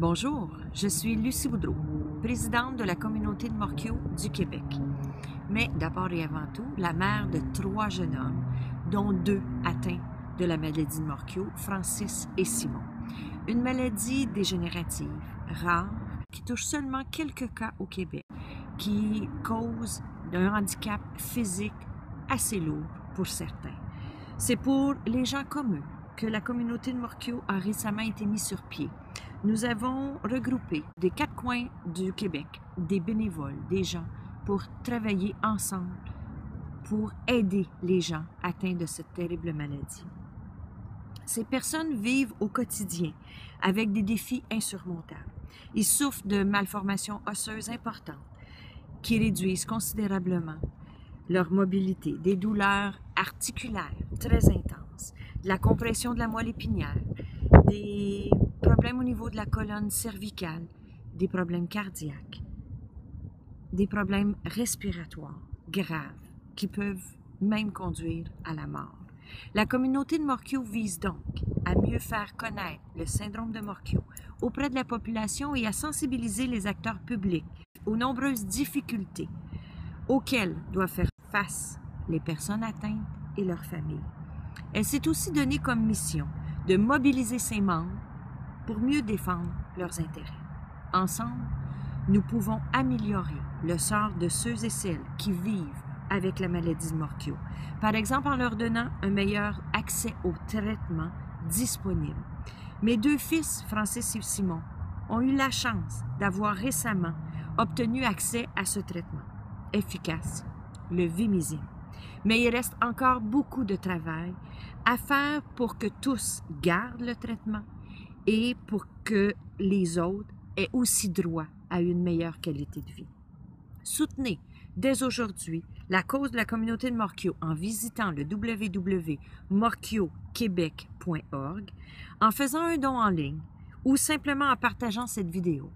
Bonjour, je suis Lucie Boudreau, présidente de la communauté de Morquio du Québec. Mais d'abord et avant tout, la mère de trois jeunes hommes, dont deux atteints de la maladie de Morquio, Francis et Simon. Une maladie dégénérative, rare, qui touche seulement quelques cas au Québec, qui cause un handicap physique assez lourd pour certains. C'est pour les gens comme eux que la communauté de Morquio a récemment été mise sur pied. Nous avons regroupé des quatre coins du Québec des bénévoles, des gens, pour travailler ensemble pour aider les gens atteints de cette terrible maladie. Ces personnes vivent au quotidien avec des défis insurmontables. Ils souffrent de malformations osseuses importantes qui réduisent considérablement leur mobilité, des douleurs articulaires très intenses, de la compression de la moelle épinière, des de la colonne cervicale, des problèmes cardiaques, des problèmes respiratoires graves qui peuvent même conduire à la mort. La communauté de Morquio vise donc à mieux faire connaître le syndrome de Morquio auprès de la population et à sensibiliser les acteurs publics aux nombreuses difficultés auxquelles doivent faire face les personnes atteintes et leurs familles. Elle s'est aussi donnée comme mission de mobiliser ses membres pour mieux défendre leurs intérêts. Ensemble, nous pouvons améliorer le sort de ceux et celles qui vivent avec la maladie de Morquio, par exemple en leur donnant un meilleur accès au traitement disponible. Mes deux fils, Francis et Simon, ont eu la chance d'avoir récemment obtenu accès à ce traitement efficace, le Vimizim. Mais il reste encore beaucoup de travail à faire pour que tous gardent le traitement et pour que les autres aient aussi droit à une meilleure qualité de vie. Soutenez dès aujourd'hui la cause de la communauté de Morquio en visitant le www.morquioquebec.org, en faisant un don en ligne ou simplement en partageant cette vidéo.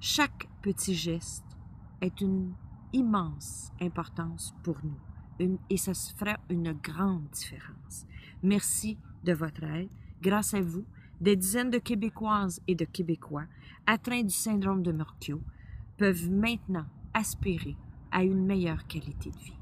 Chaque petit geste est une immense importance pour nous et ça se fera une grande différence. Merci de votre aide. Grâce à vous, des dizaines de Québécoises et de Québécois atteints du syndrome de Morquio peuvent maintenant aspirer à une meilleure qualité de vie.